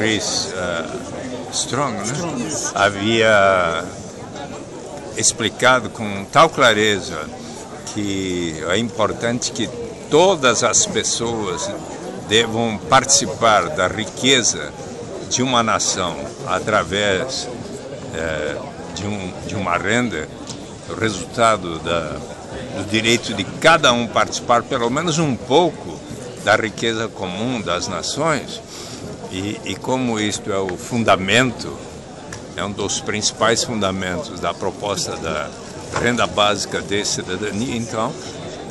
Maurice uh, Strong, né? havia explicado com tal clareza que é importante que todas as pessoas devam participar da riqueza de uma nação através é, de, um, de uma renda, o resultado da, do direito de cada um participar pelo menos um pouco da riqueza comum das nações, e, e como isto é o fundamento, é um dos principais fundamentos da proposta da renda básica de cidadania, então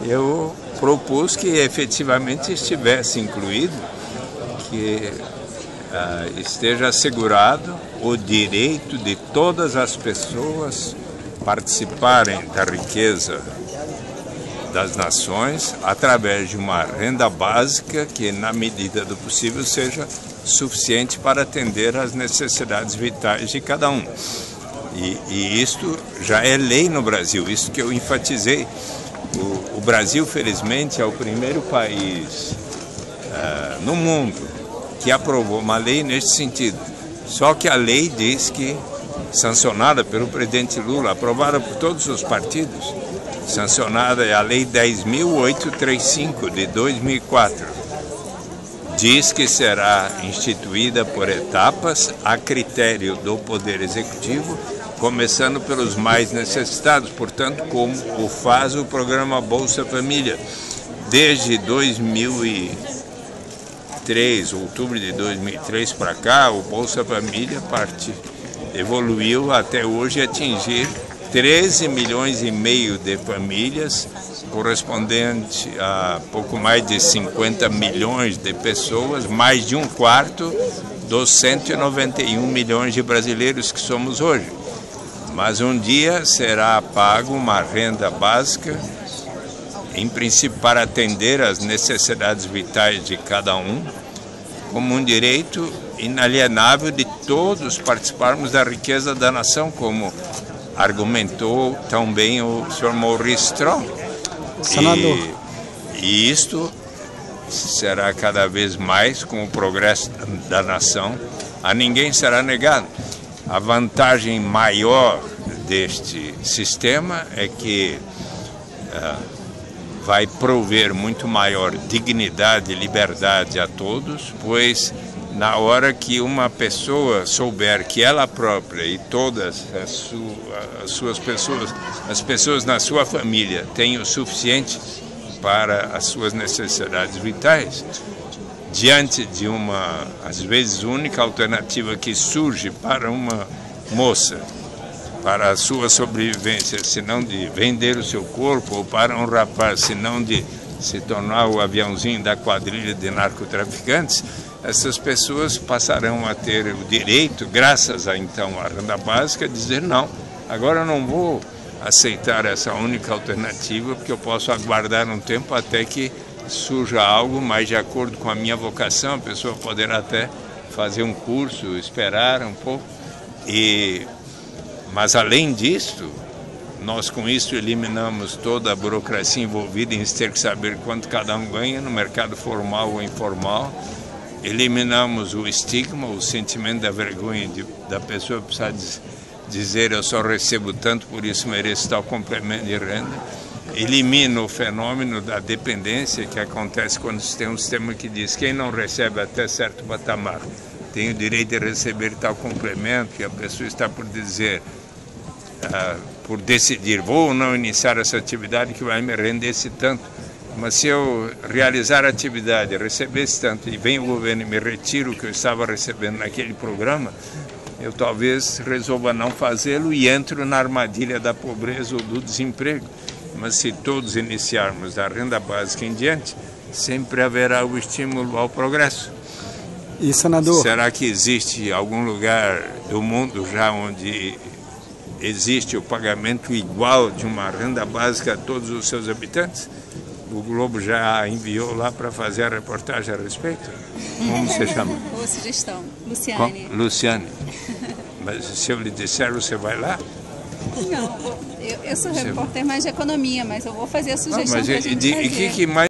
eu propus que efetivamente estivesse incluído, que uh, esteja assegurado o direito de todas as pessoas participarem da riqueza das nações através de uma renda básica que, na medida do possível, seja suficiente para atender às necessidades vitais de cada um. E, e isto já é lei no Brasil, isso que eu enfatizei. O, o Brasil, felizmente, é o primeiro país uh, no mundo que aprovou uma lei neste sentido. Só que a lei diz que, sancionada pelo presidente Lula, aprovada por todos os partidos, sancionada é a Lei 10.835 de 2004, diz que será instituída por etapas a critério do Poder Executivo, começando pelos mais necessitados, portanto, como o faz o programa Bolsa Família. Desde 2003, outubro de 2003 para cá, o Bolsa Família parte, evoluiu até hoje atingir 13 milhões e meio de famílias, correspondente a pouco mais de 50 milhões de pessoas, mais de um quarto dos 191 milhões de brasileiros que somos hoje. Mas um dia será pago uma renda básica, em princípio para atender às necessidades vitais de cada um, como um direito inalienável de todos participarmos da riqueza da nação, como argumentou também o senhor Maurice Strong. Senador. E, e isto será cada vez mais com o progresso da nação, a ninguém será negado. A vantagem maior deste sistema é que uh, vai prover muito maior dignidade e liberdade a todos, pois na hora que uma pessoa souber que ela própria e todas as, su as, suas pessoas, as pessoas na sua família têm o suficiente para as suas necessidades vitais, diante de uma, às vezes, única alternativa que surge para uma moça, para a sua sobrevivência, se não de vender o seu corpo, ou para um rapaz, se não de se tornar o aviãozinho da quadrilha de narcotraficantes, essas pessoas passarão a ter o direito, graças a então a renda básica, de dizer não, agora eu não vou aceitar essa única alternativa, porque eu posso aguardar um tempo até que surja algo mais de acordo com a minha vocação, a pessoa poderá até fazer um curso, esperar um pouco. E, mas além disso, nós com isso eliminamos toda a burocracia envolvida em ter que saber quanto cada um ganha no mercado formal ou informal eliminamos o estigma, o sentimento da vergonha de, da pessoa precisar dizer eu só recebo tanto, por isso mereço tal complemento de renda. Elimina o fenômeno da dependência que acontece quando se tem um sistema que diz quem não recebe até certo patamar tem o direito de receber tal complemento e a pessoa está por dizer, uh, por decidir, vou ou não iniciar essa atividade que vai me render esse tanto mas se eu realizar a atividade, receber esse tanto e vem o governo e me retira o que eu estava recebendo naquele programa, eu talvez resolva não fazê-lo e entro na armadilha da pobreza ou do desemprego. Mas se todos iniciarmos da renda básica em diante, sempre haverá o estímulo ao progresso. E senador? Será que existe algum lugar do mundo já onde existe o pagamento igual de uma renda básica a todos os seus habitantes? O Globo já enviou lá para fazer a reportagem a respeito? Como você chama? Boa sugestão. Luciane. Com, Luciane. Mas se eu lhe disser, você vai lá? Não, eu, eu sou repórter mais de economia, mas eu vou fazer a sugestão. Não, mas e, e, e que, que mais